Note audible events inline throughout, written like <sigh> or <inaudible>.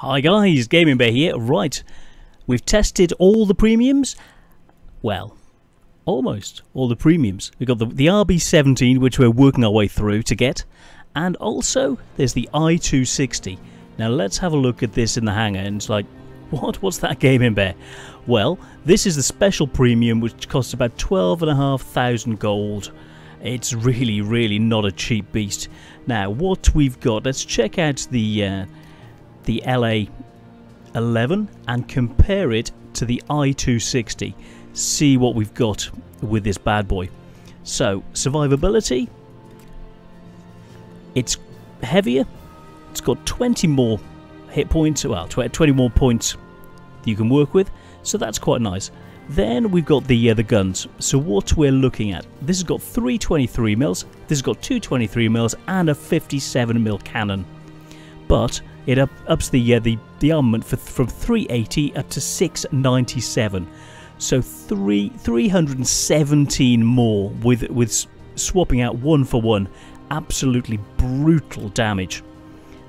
Hi guys, Gaming Bear here. Right, we've tested all the premiums. Well, almost all the premiums. We've got the, the RB17, which we're working our way through to get, and also there's the I-260. Now let's have a look at this in the hangar, and it's like, <laughs> what? What's that Gaming Bear? Well, this is the special premium, which costs about 12,500 gold. It's really, really not a cheap beast. Now, what we've got, let's check out the... Uh, the LA11 and compare it to the I-260. See what we've got with this bad boy. So, survivability. It's heavier. It's got 20 more hit points. Well, 20 more points you can work with. So that's quite nice. Then we've got the uh, the guns. So what we're looking at, this has got three 23 mils, this has got two 23 mils, and a 57 mil cannon. But it up, ups the, uh, the the armament for, from 380 up to 697. So three 317 more with with swapping out one for one. Absolutely brutal damage.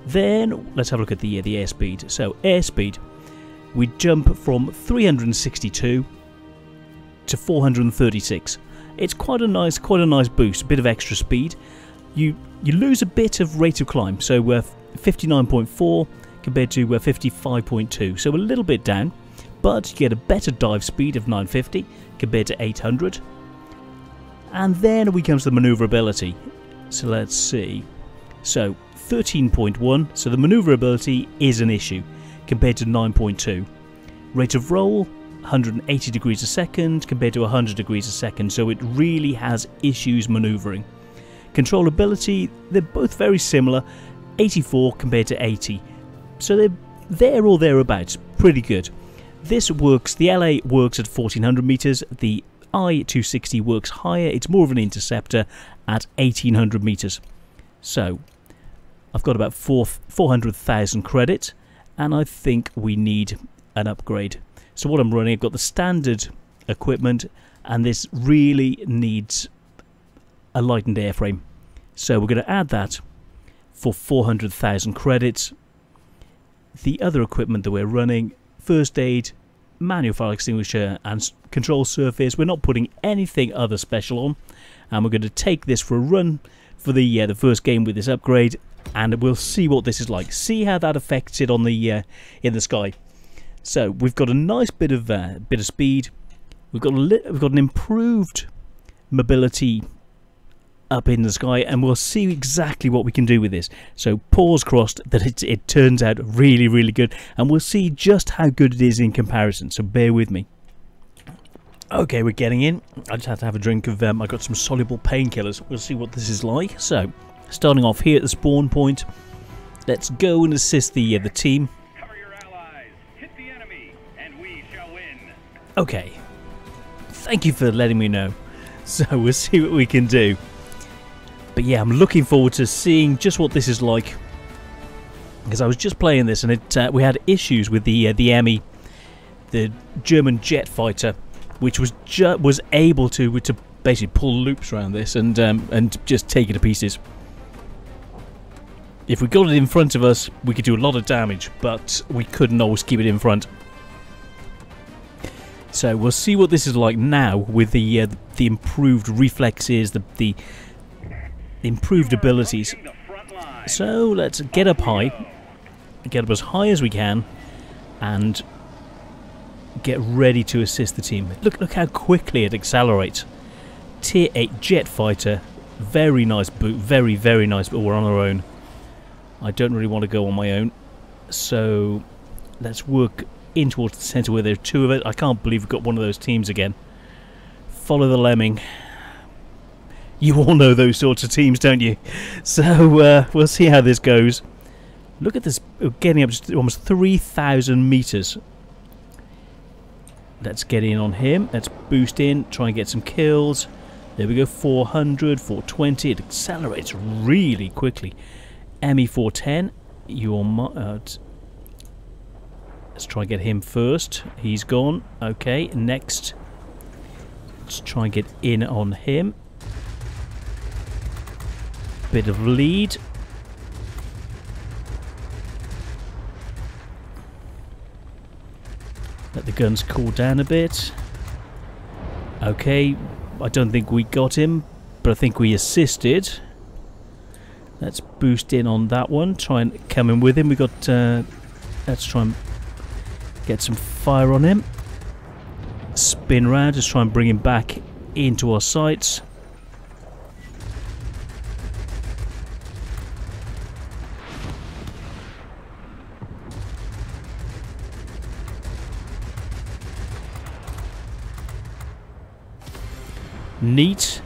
Then let's have a look at the uh, the airspeed. So airspeed, we jump from 362 to 436. It's quite a nice quite a nice boost, a bit of extra speed. You you lose a bit of rate of climb. So we're 59.4 compared to uh, 55.2, so a little bit down, but you get a better dive speed of 950 compared to 800. And then we come to the maneuverability. So let's see. So 13.1, so the maneuverability is an issue compared to 9.2. Rate of roll 180 degrees a second compared to 100 degrees a second, so it really has issues maneuvering. Controllability, they're both very similar, 84 compared to 80. So they're there or thereabouts, pretty good. This works, the LA works at 1400 meters, the I-260 works higher, it's more of an interceptor at 1800 meters. So, I've got about 400,000 credit, and I think we need an upgrade. So what I'm running, I've got the standard equipment, and this really needs a lightened airframe. So we're going to add that for 400,000 credits. The other equipment that we're running, first aid, manual fire extinguisher and control surface, we're not putting anything other special on. And we're going to take this for a run for the uh, the first game with this upgrade and we'll see what this is like. See how that affects it on the uh, in the sky. So we've got a nice bit of uh, bit of speed. We've got a we've got an improved mobility up in the sky and we'll see exactly what we can do with this. So pause crossed that it, it turns out really, really good and we'll see just how good it is in comparison. So bear with me. Okay, we're getting in. I just had to have a drink of, um, I got some soluble painkillers. We'll see what this is like. So, starting off here at the spawn point, let's go and assist the uh, the team. The enemy, okay. Thank you for letting me know. <laughs> So we'll see what we can do. But yeah, I'm looking forward to seeing just what this is like. Because I was just playing this and it uh, we had issues with the uh, the Emmy, the German jet fighter, which was was able to to basically pull loops around this and um, and just take it to pieces. If we got it in front of us, we could do a lot of damage, but we couldn't always keep it in front. So we'll see what this is like now with the uh, the improved reflexes, the the improved abilities. So let's get up high, get up as high as we can, and get ready to assist the team. Look, look how quickly it accelerates. Tier 8 jet fighter, very nice boot, very, very nice, but we're on our own. I don't really want to go on my own, so let's work in towards the centre where there are two of it. I can't believe we've got one of those teams again. Follow the lemming you all know those sorts of teams, don't you? So uh, we'll see how this goes. Look at this, We're getting up to almost 3,000 meters. Let's get in on him. Let's boost in, try and get some kills. There we go, 400, 420. It accelerates really quickly. ME410, you're... Uh, let's try and get him first. He's gone. Okay, next. Let's try and get in on him bit of lead. Let the guns cool down a bit. Okay, I don't think we got him, but I think we assisted. Let's boost in on that one. Try and come in with him. We got. Uh, let's try and get some fire on him. Spin round. Just try and bring him back into our sights. Neat.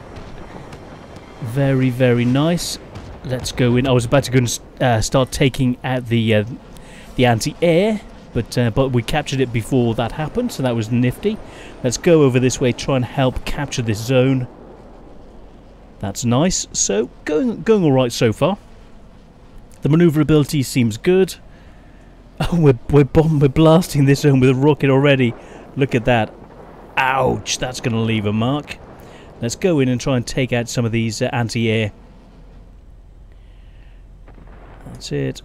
Very, very nice. Let's go in. I was about to go and uh, start taking out the uh, the anti-air, but uh, but we captured it before that happened, so that was nifty. Let's go over this way, try and help capture this zone. That's nice. So going going all right so far. The maneuverability seems good. <laughs> Oh, we're we're bomb we're blasting this zone with a rocket already. Look at that. Ouch! That's going to leave a mark. Let's go in and try and take out some of these uh, anti-air. That's it.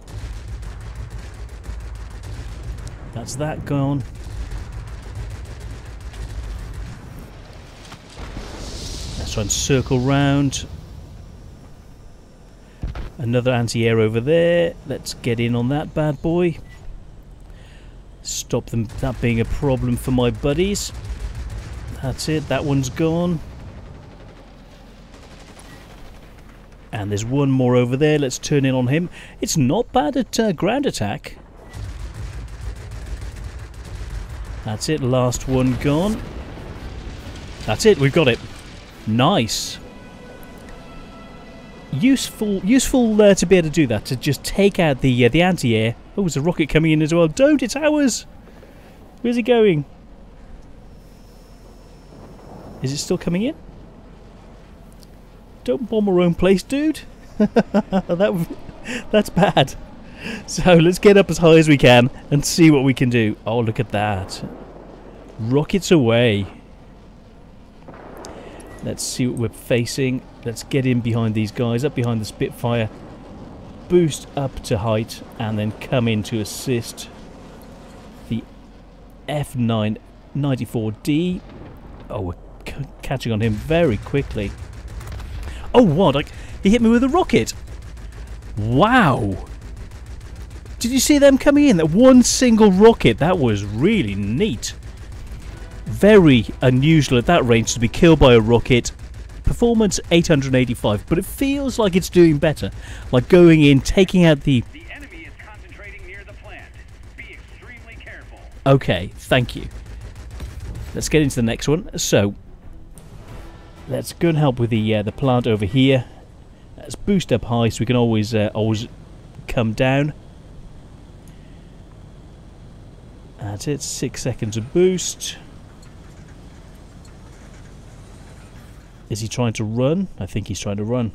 That's that gone. Let's try and circle round. Another anti-air over there. Let's get in on that bad boy. Stop them that being a problem for my buddies. That's it. That one's gone. And there's one more over there. Let's turn in on him. It's not bad at uh, ground attack. That's it. Last one gone. That's it. We've got it. Nice. Useful, useful uh, to be able to do that. To just take out the uh, the anti-air. Oh, there's a rocket coming in as well. Don't! It's ours. Where's he going? Is it still coming in? Don't bomb our own place, dude. <laughs> that that's bad. So let's get up as high as we can and see what we can do. Oh, look at that. Rockets away. Let's see what we're facing. Let's get in behind these guys, up behind the Spitfire. Boost up to height and then come in to assist the F9 94D. Oh, we're catching on him very quickly. Oh, what? Like, he hit me with a rocket. Wow. Did you see them coming in? That one single rocket. That was really neat. Very unusual at that range to be killed by a rocket. Performance 885, but it feels like it's doing better. Like going in, taking out the... The enemy is concentrating near the plant. Be extremely careful. Okay, thank you. Let's get into the next one. So, Let's go and help with the uh, the plant over here. Let's boost up high so we can always uh, always come down. That's it. Six seconds of boost. Is he trying to run? I think he's trying to run.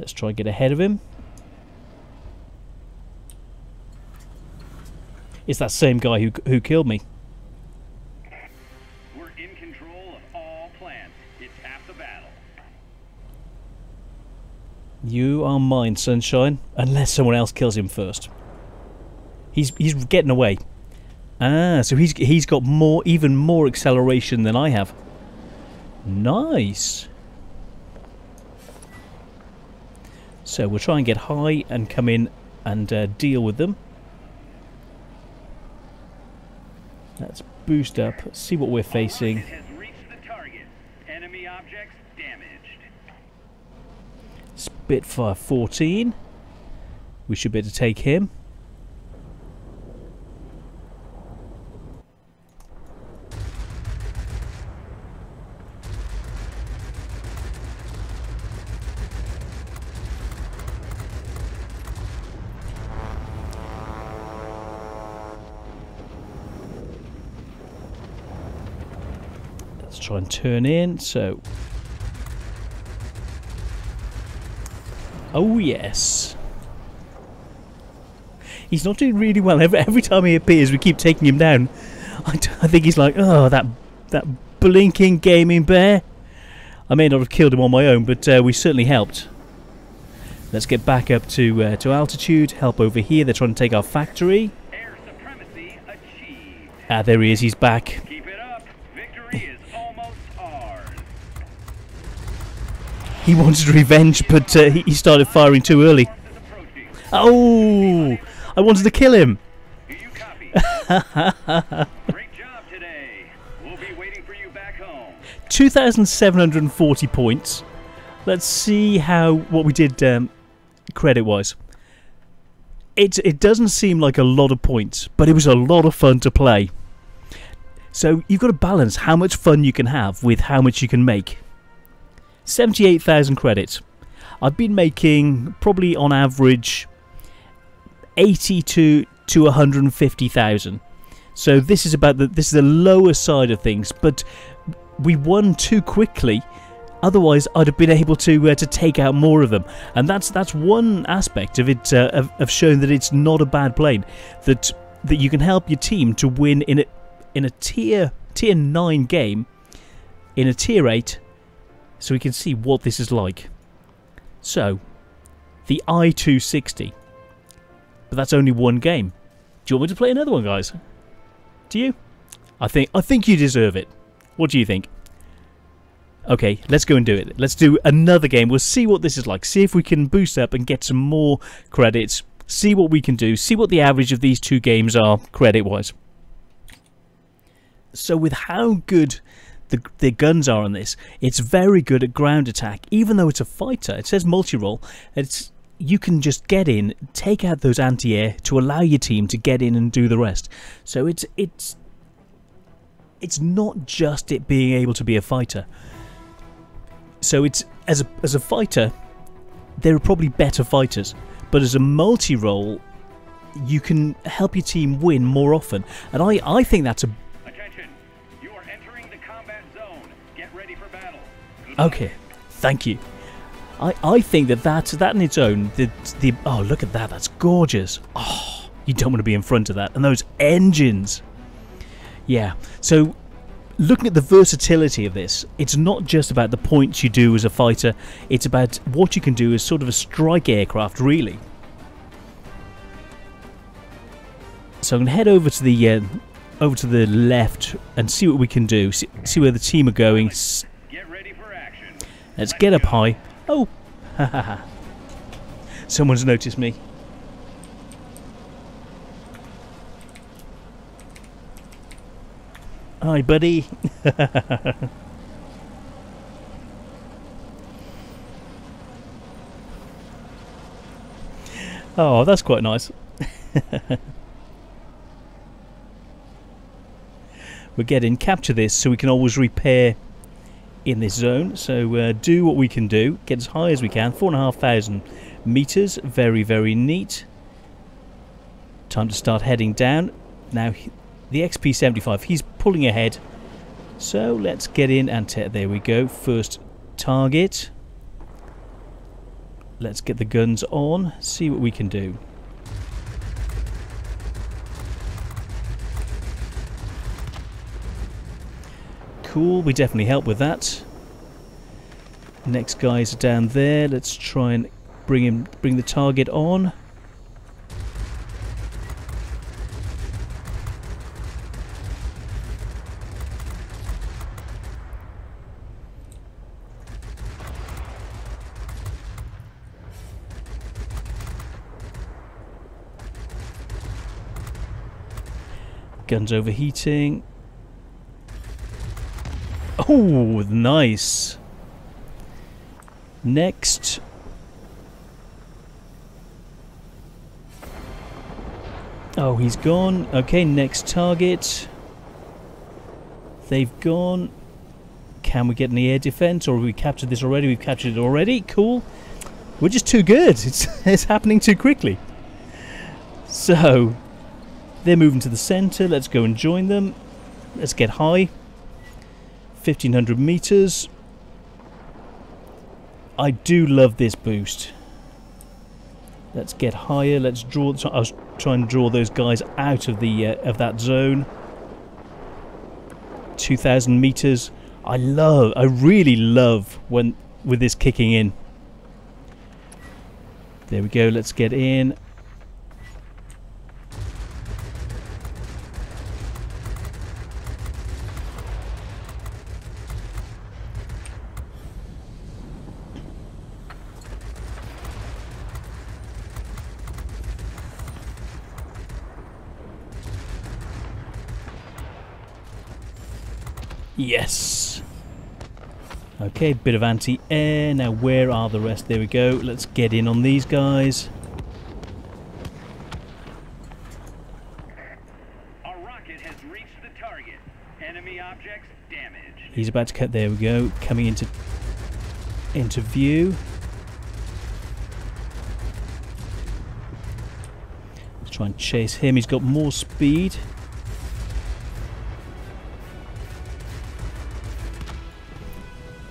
Let's try and get ahead of him. It's that same guy who who killed me. You are mine, sunshine. Unless someone else kills him first. He's he's getting away. Ah, so he's he's got more, even more acceleration than I have. Nice. So we'll try and get high and come in and uh, deal with them. Let's boost up, see what we're facing. Spitfire 14. We should be able to take him. Let's try and turn in. So Oh, yes. He's not doing really well. Every, every time he appears, we keep taking him down. I, I think he's like, oh, that that blinking gaming bear. I may not have killed him on my own, but uh, we certainly helped. Let's get back up to uh, to altitude. Help over here. They're trying to take our factory. Air supremacy. Ah, there he is. He's back. He wanted revenge, but uh, he started firing too early. Oh! I wanted to kill him. <laughs> Do you copy? Great job today. We'll be waiting for you back home. 2,740 points. Let's see how what we did um, credit-wise. It it doesn't seem like a lot of points, but it was a lot of fun to play. So you've got to balance how much fun you can have with how much you can make. 78,000 credits. I've been making probably on average 80 to to 150,000. So this is about the this is the lower side of things, but we won too quickly. Otherwise, I'd have been able to uh, to take out more of them, and that's that's one aspect of it uh, of, of showing that it's not a bad plane. That that you can help your team to win in a in a tier tier nine game, in a tier eight, so we can see what this is like. So, the I two sixty, but that's only one game. Do you want me to play another one, guys? Do you? I think I think you deserve it. What do you think? Okay, let's go and do it. Let's do another game. We'll see what this is like. See if we can boost up and get some more credits. See what we can do. See what the average of these two games are credit-wise. So with how good the, the guns are on this, it's very good at ground attack. Even though it's a fighter, it says multi-role. It's you can just get in, take out those anti-air to allow your team to get in and do the rest. So it's it's it's not just it being able to be a fighter. So it's as a as a fighter, there are probably better fighters, but as a multi-role, you can help your team win more often. And I I think that's a okay. Thank you. I I think that that that in its own the the oh look at that that's gorgeous. Oh, you don't want to be in front of that and those engines. Yeah. So looking at the versatility of this, it's not just about the points you do as a fighter, it's about what you can do as sort of a strike aircraft, really. So I'm going to head over to the uh, over to the left and see what we can do. See, see where the team are going. S- Get ready for action. Let's get up high. Oh, <laughs> someone's noticed me. Hi, buddy. <laughs> oh, that's quite nice. <laughs> We're getting capture this so we can always repair in this zone. So uh, do what we can do. Get as high as we can. Four and a half thousand meters. Very, very neat. Time to start heading down. Now he- the XP75, he's pulling ahead. So let's get in and there we go. First target. Let's get the guns on. See what we can do. Cool, we definitely help with that. Next guys down there. Let's try and bring him bring the target on. Guns overheating. Oh, nice. Next. Oh, he's gone. Okay, next target. They've gone. Can we get any air defense, or have we captured this already? We've captured it already. Cool. We're just too good. It's <laughs> it's happening too quickly. So, they're moving to the centre. Let's go and join them. Let's get high. 1500 meters. I do love this boost. Let's get higher. Let's draw. I was trying to draw those guys out of the uh, of that zone. 2,000 meters. I love. I really love when with this kicking in. There we go. Let's get in. Yes. Okay, bit of anti-air. Now where are the rest? There we go. Let's get in on these guys. Our rocket has reached the target. Enemy objects damaged. He's about to cut. There we go. Coming into into view. Let's try and chase him. He's got more speed.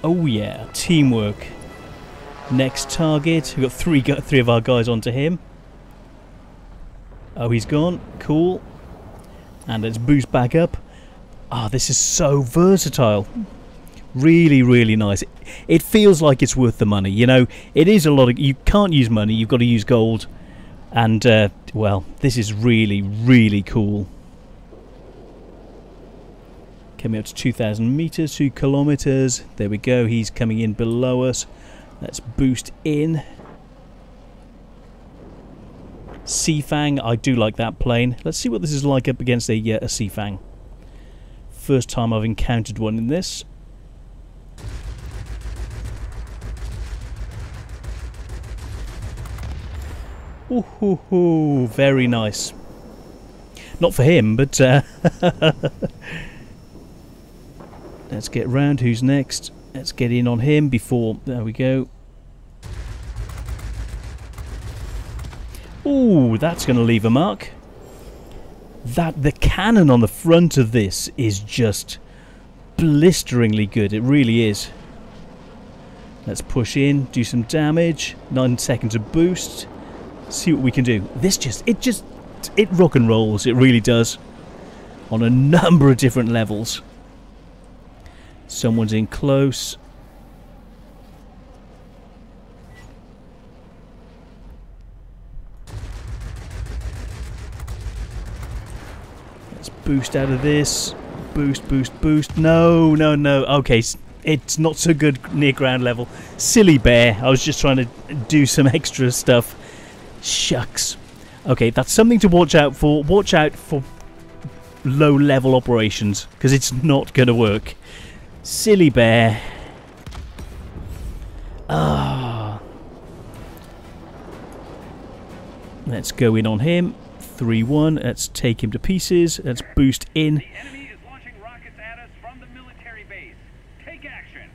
Oh yeah, teamwork. Next target. We've got three three of our guys onto him. Oh, he's gone. Cool. And let's boost back up. Ah, this is so versatile. Really, really nice. It feels like it's worth the money. You know, it is a lot of. You can't use money. You've got to use gold. And uh, well, this is really, really cool. Coming up to 2,000 meters, two kilometers. There we go. He's coming in below us. Let's boost in. Seafang, I do like that plane. Let's see what this is like up against a, uh, a Seafang. First time I've encountered one in this. Ooh, very nice. Not for him, but uh, <laughs> let's get round. Who's next? Let's get in on him before. There we go. Ooh, that's going to leave a mark. That the cannon on the front of this is just blisteringly good. It really is. Let's push in, do some damage. Nine seconds of boost. See what we can do. This just, it just, it rock and rolls. It really does. On a number of different levels. Someone's in close. Let's boost out of this. Boost, boost, boost. No, no, no. Okay, it's not so good near ground level. Silly bear. I was just trying to do some <laughs> extra stuff. Shucks. Okay, that's something to watch out for. Watch out for low level operations because it's not going to work. Silly bear. Ah. Let's go in on him. 3 1. Let's take him to pieces. Let's boost in. The enemy is launching rockets at us from the military base. Take action.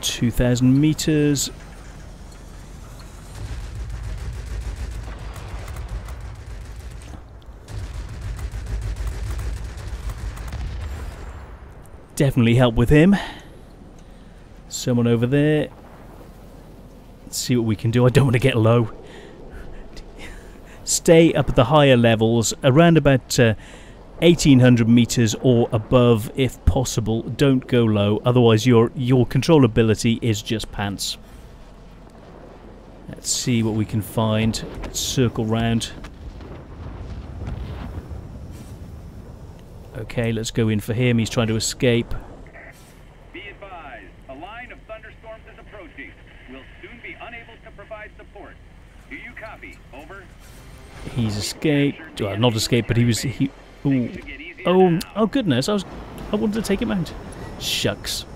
2,000 meters. Definitely help with him. Someone over there. Let's see what we can do. I don't want to get low. Stay up at the higher levels, around about uh, 1800 meters or above if possible. Don't go low, otherwise your your controllability is just pants. Let's see what we can find. Let's circle round. Okay, let's go in for him. He's trying to escape. Be advised, a line of thunderstorms is approaching. We'll soon be unable to provide support. Do you copy? Over. He's escaped. Well, not escaped, but he was. He. Ooh. Should get easier Oh, oh goodness! I was. I wanted to take him out. Shucks.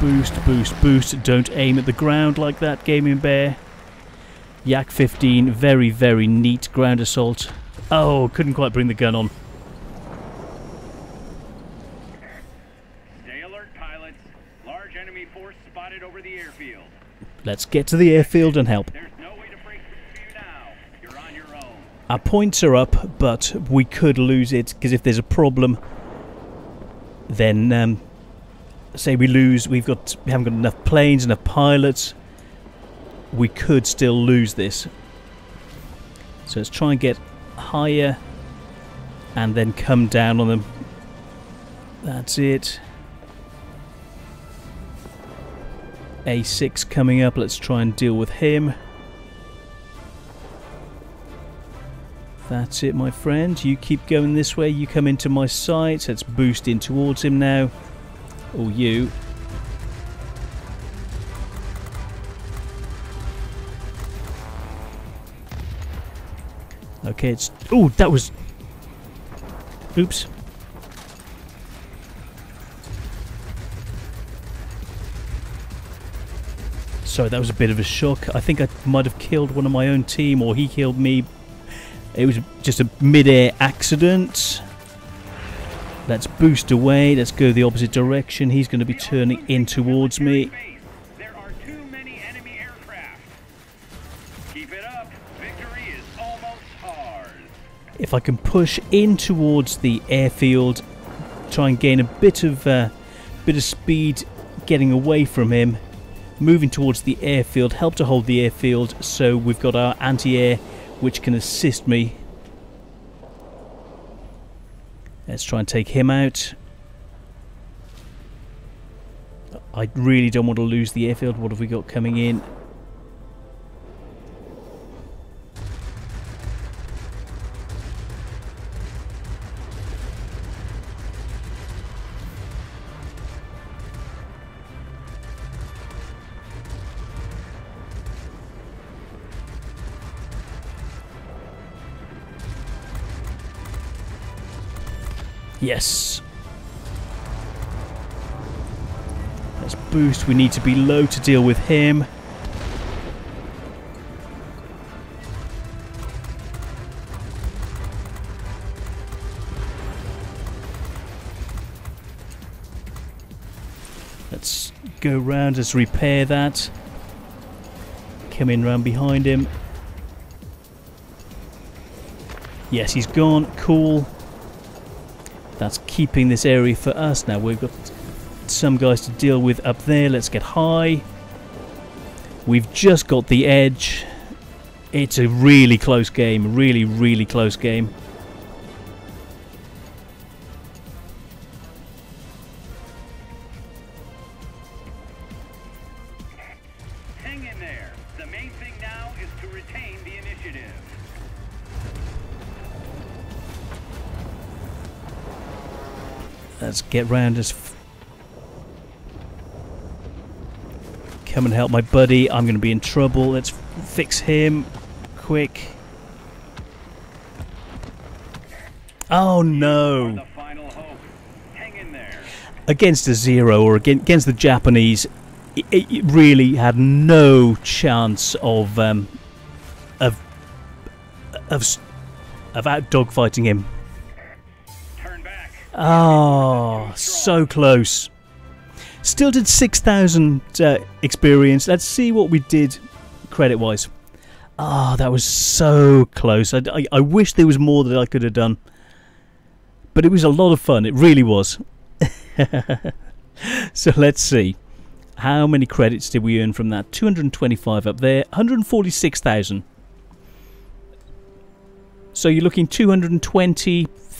Boost, boost, boost. Don't aim at the ground like that, Gaming Bear. Yak 15, very, very neat ground assault. Oh, couldn't quite bring the gun on. Stay alert, pilots. Large enemy force spotted over the airfield. Let's get to the airfield and help. There's no way to break through now. You're on your own. Our points are up, but we could lose it because if there's a problem, then um, say we lose, we've got we haven't got enough planes, enough pilots. We could still lose this. So let's try and get higher, and then come down on them. That's it. A6 coming up. Let's try and deal with him. That's it, my friend. You keep going this way. You come into my sight. Let's boost in towards him now. Or you. Okay, it's... Oh, that was... Oops. Sorry, that was a bit of a shock. I think I might have killed one of my own team, or he killed me. It was just a mid-air accident. Let's boost away. Let's go the opposite direction. He's going to be turning in towards me. There are too many enemy aircraft. Keep it up. Victory is almost ours. If I can push in towards the airfield, try and gain a bit of uh, bit of speed, getting away from him, moving towards the airfield, help to hold the airfield. So we've got our anti-air, which can assist me. Let's try and take him out. I really don't want to lose the airfield. What have we got coming in? Yes. Let's boost. We need to be low to deal with him. Let's go round, let's repair that. Come in round behind him. Yes, he's gone. Cool. Keeping this area for us. Now we've got some guys to deal with up there. Let's get high. We've just got the edge. It's a really close game. Really, really close game. Let's get round us. Come and help my buddy. I'm going to be in trouble. Let's fix him. Quick. Oh no. Against a zero or against, the Japanese, it, it really had no chance of um, of of of out dogfighting him. Oh, so close. Still did six thousand uh, experience. Let's see what we did credit wise. Ah, that was so close. I, I, I wish there was more that I could have done, but it was a lot of fun. It really was. <laughs> so let's see. How many credits did we earn from that? 225 up there, 146,000. So you're looking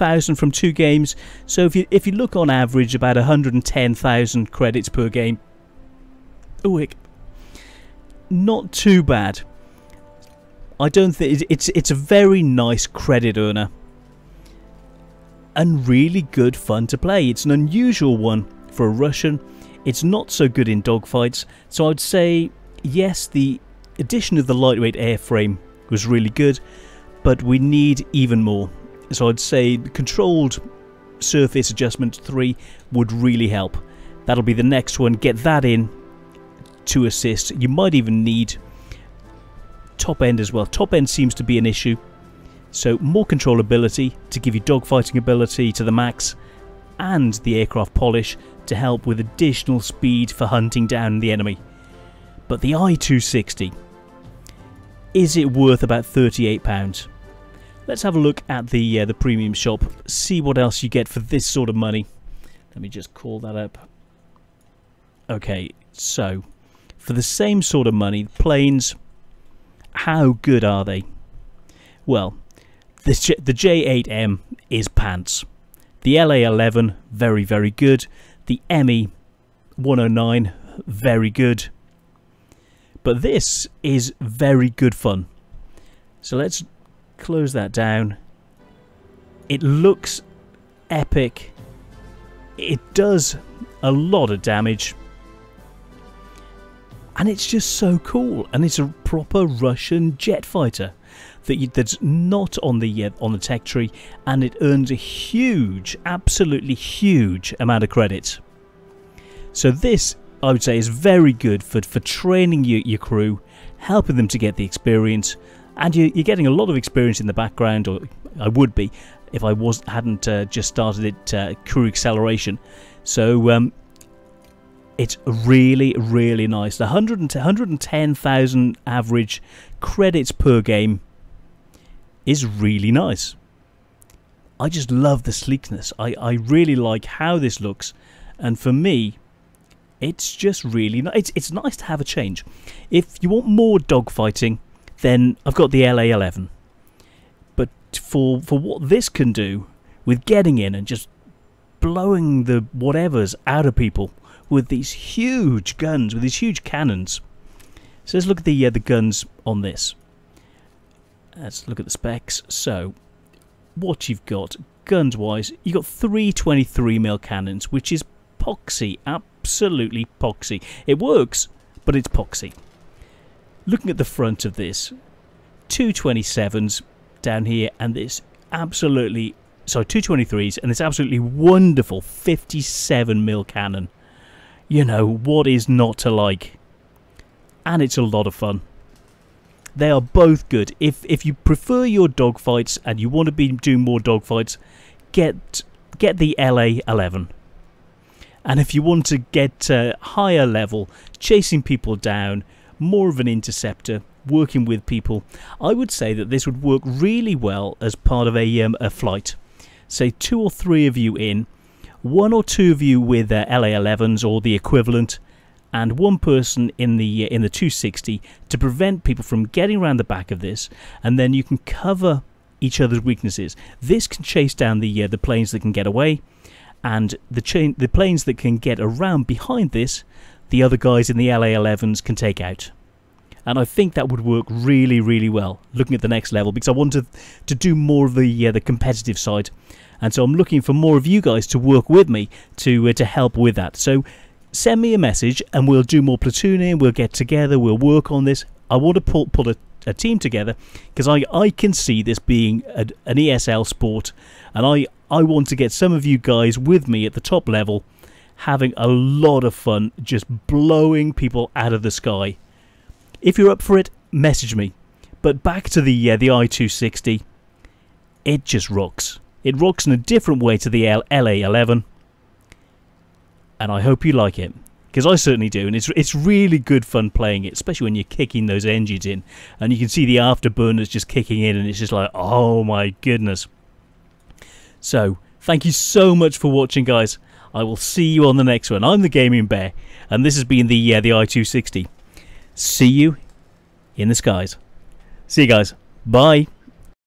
220,000 from two games. So if you if you look on average about 110,000 credits per game. Oh, not too bad. I don't think it's it's a very nice credit earner and really good fun to play. It's an unusual one for a Russian. It's not so good in dogfights, so I'd say yes, the addition of the lightweight airframe was really good, but we need even more. So I'd say controlled surface adjustment 3 would really help. That'll be the next one. Get that in to assist. You might even need top end as well. Top end seems to be an issue. So more controllability to give you dogfighting ability to the max and the aircraft polish to help with additional speed for hunting down the enemy. But the I-260, is it worth about £38? Let's have a look at the uh, the premium shop, see what else you get for this sort of money. Let me just call that up. Okay, so for the same sort of money, planes, how good are they? Well, the, J- the J8M is pants. The LA11, very, very good. The ME 109, very good. But this is very good fun. So let's close that down. It looks epic. It does a lot of damage. And it's just so cool. And it's a proper Russian jet fighter. that you, that's not on the uh, on the tech tree, and it earns a huge, absolutely huge amount of credits. So this, I would say, is very good for for training your, your crew, helping them to get the experience, and you, you're getting a lot of experience in the background, or I would be if I was hadn't uh, just started it uh, crew acceleration. So um, it's really, really nice. The 110,000 average credits per game is really nice. I just love the sleekness. I, I really like how this looks. And for me, it's just really nice. It's, it's nice to have a change. If you want more dogfighting, then I've got the LA11. But for, for what this can do with getting in and just blowing the whatevers out of people with these huge guns, with these huge cannons. So let's look at the uh, the guns on this. Let's look at the specs. So, what you've got guns-wise, you've got three 23mm cannons, which is poxy, absolutely poxy. It works, but it's poxy. Looking at the front of this, two 27s down here, and this absolutely, sorry, two 23s, and this absolutely wonderful 57 mil cannon you know, what is not to like? And it's a lot of fun. They are both good. If if you prefer your dogfights and you want to be doing more dogfights, get get the LA 11. And if you want to get uh, higher level, chasing people down, more of an interceptor, working with people, I would say that this would work really well as part of a, um, a flight. Say two or three of you in, one or two of you with uh, LA11s or the equivalent, and one person in the uh, in the 260 to prevent people from getting around the back of this, and then you can cover each other's weaknesses. This can chase down the uh, the planes that can get away, and the chain the planes that can get around behind this, the other guys in the LA11s can take out. And I think that would work really, really well. Looking at the next level, because I wanted to do more of the uh, the competitive side and so I'm looking for more of you guys to work with me to uh, to help with that. So send me a message and we'll do more platooning. We'll get together. We'll work on this. I want to pull pull a, a team together because I I can see this being a, an ESL sport, and I I want to get some of you guys with me at the top level, having a lot of fun, just blowing people out of the sky. If you're up for it, message me. But back to the uh, the I-260, it just rocks. It rocks in a different way to the L- LA11, and I hope you like it because I certainly do, and it's it's really good fun playing it, especially when you're kicking those engines in, and you can see the afterburners just kicking in, and it's just like, oh my goodness. So, thank you so much for watching, guys. I will see you on the next one. I'm the Gaming Bear, and this has been the uh, the I-260. See you in the skies. See you guys. Bye.